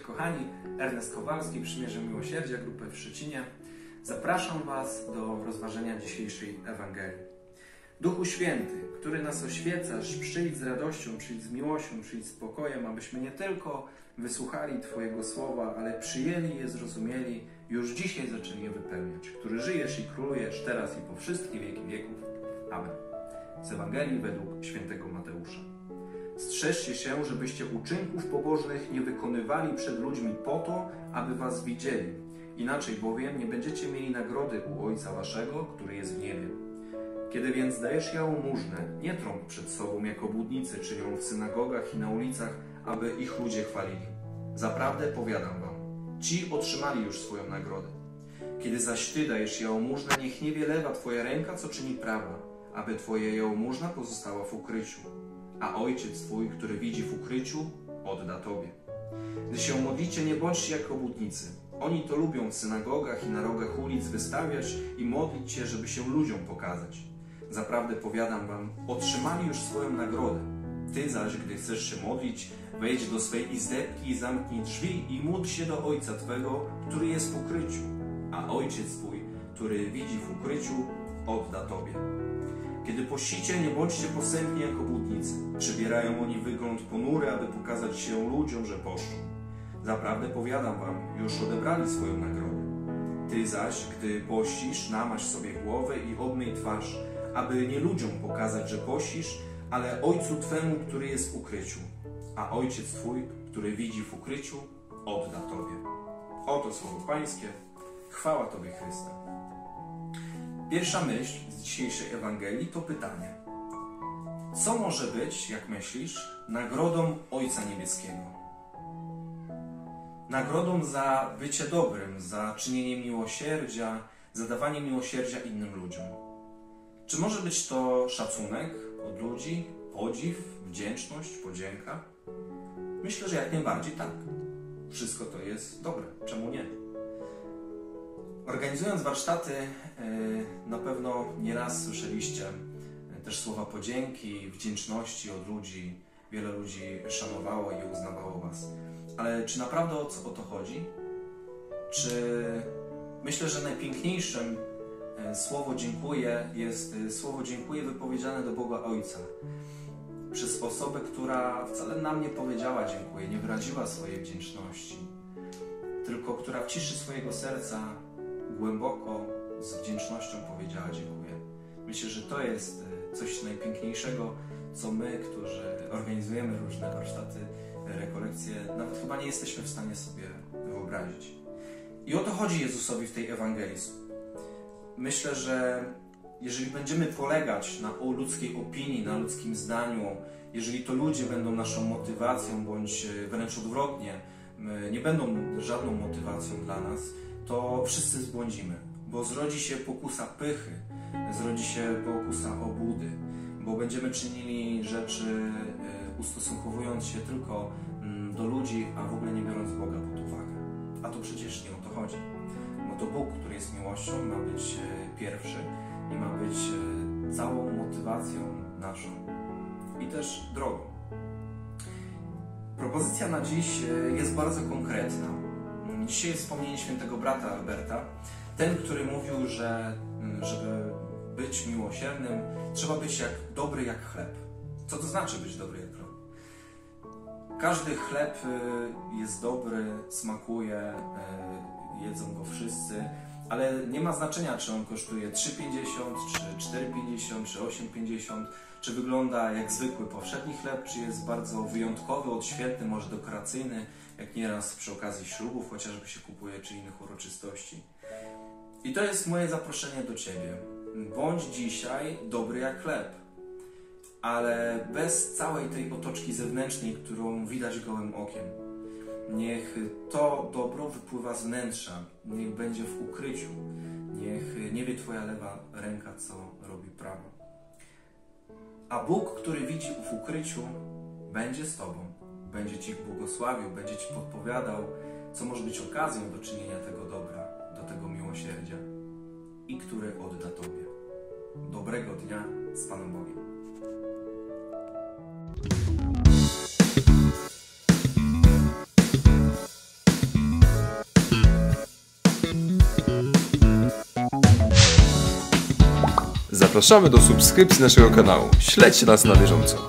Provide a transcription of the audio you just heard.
kochani, Ernest Kowalski, Przymierze Miłosierdzia, grupę w Szczecinie. Zapraszam Was do rozważenia dzisiejszej Ewangelii. Duchu Święty, który nas oświecasz, przyjdź z radością, przyjdź z miłością, przyjdź z spokojem, abyśmy nie tylko wysłuchali Twojego słowa, ale przyjęli je, zrozumieli, już dzisiaj zaczęli je wypełniać, który żyjesz i królujesz teraz i po wszystkie wieki wieków. Amen. Z Ewangelii według świętego Mateusza. Strzeżcie się, żebyście uczynków pobożnych nie wykonywali przed ludźmi po to, aby was widzieli. Inaczej bowiem nie będziecie mieli nagrody u Ojca Waszego, który jest w niebie. Kiedy więc dajesz jałmużnę, nie trąb przed sobą, jak obłudnicy czynią w synagogach i na ulicach, aby ich ludzie chwalili. Zaprawdę powiadam wam, ci otrzymali już swoją nagrodę. Kiedy zaś ty dajesz jałmużnę, niech nie wielewa twoja ręka, co czyni prawa, aby twoja jałmużna pozostała w ukryciu a Ojciec Twój, który widzi w ukryciu, odda Tobie. Gdy się modlicie, nie bądźcie jak obłudnicy. Oni to lubią w synagogach i na rogach ulic wystawiać i modlić się, żeby się ludziom pokazać. Zaprawdę powiadam Wam, otrzymali już swoją nagrodę. Ty zaś, gdy chcesz się modlić, wejdź do swej izdebki i zamknij drzwi i módl się do Ojca Twego, który jest w ukryciu, a Ojciec Twój, który widzi w ukryciu, odda Tobie. Kiedy pościcie, nie bądźcie posępni jak obłudnicy. Przybierają oni wygląd ponury, aby pokazać się ludziom, że poszczą. Zaprawdę powiadam wam, już odebrali swoją nagrodę. Ty zaś, gdy pościsz, namasz sobie głowę i obmyj twarz, aby nie ludziom pokazać, że pościsz, ale Ojcu Twemu, który jest w ukryciu. A Ojciec Twój, który widzi w ukryciu, odda Tobie. Oto słowo Pańskie. Chwała Tobie, Chryste. Pierwsza myśl z dzisiejszej Ewangelii to pytanie. Co może być, jak myślisz, nagrodą Ojca Niebieskiego? Nagrodą za bycie dobrym, za czynienie miłosierdzia, za dawanie miłosierdzia innym ludziom. Czy może być to szacunek od ludzi, podziw, wdzięczność, podzięka? Myślę, że jak najbardziej tak. Wszystko to jest dobre. Czemu nie? Organizując warsztaty, na pewno nieraz słyszeliście e, też słowa podzięki, wdzięczności od ludzi. Wiele ludzi szanowało i uznawało Was. Ale czy naprawdę o, o to chodzi? Czy myślę, że najpiękniejszym e, słowo dziękuję jest słowo dziękuję wypowiedziane do Boga Ojca przez osobę, która wcale nam nie powiedziała dziękuję, nie wyraziła swojej wdzięczności, tylko która w ciszy swojego serca głęboko, z wdzięcznością powiedziała dziękuję. Myślę, że to jest e, coś najpiękniejszego, co my, którzy organizujemy różne warsztaty, e, rekolekcje, nawet chyba nie jesteśmy w stanie sobie wyobrazić. I o to chodzi Jezusowi w tej Ewangelii. Myślę, że jeżeli będziemy polegać na ludzkiej opinii, na ludzkim zdaniu, jeżeli to ludzie będą naszą motywacją, bądź e, wręcz odwrotnie, nie będą żadną motywacją dla nas, to wszyscy zbłądzimy, bo zrodzi się pokusa pychy, zrodzi się pokusa obłudy, bo będziemy czynili rzeczy e, ustosunkowując się tylko mm, do ludzi, a w ogóle nie biorąc Boga pod uwagę. A to przecież nie o to chodzi. Bo to Bóg, który jest miłością, ma być e, pierwszy i ma być e, całą motywacją naszą i też drogą. Propozycja na dziś jest bardzo konkretna Dzisiaj wspomnienie świętego brata Alberta. Ten, który mówił, że mm, żeby być miłosiernym, trzeba być jak dobry jak chleb. Co to znaczy być dobry jak chleb? Każdy chleb y, jest dobry, smakuje, y, jedzą go wszyscy, ale nie ma znaczenia, czy on kosztuje 3,50, czy 4,50, czy 8,50, czy wygląda jak zwykły powszedni chleb, czy jest bardzo wyjątkowy, odświętny, może dekoracyjny, jak nieraz przy okazji ślubów chociażby się kupuje, czy innych uroczystości. I to jest moje zaproszenie do Ciebie. Bądź dzisiaj dobry jak chleb, ale bez całej tej otoczki zewnętrznej, którą widać gołym okiem. Niech to dobro wypływa z wnętrza, niech będzie w ukryciu, niech nie wie Twoja lewa ręka, co robi prawo. A Bóg, który widzi w ukryciu, będzie z Tobą będzie Ci błogosławił, będzie Ci podpowiadał, co może być okazją do czynienia tego dobra, do tego miłosierdzia i które odda Tobie. Dobrego dnia z Panem Bogiem. Zapraszamy do subskrypcji naszego kanału. Śledź nas na bieżąco.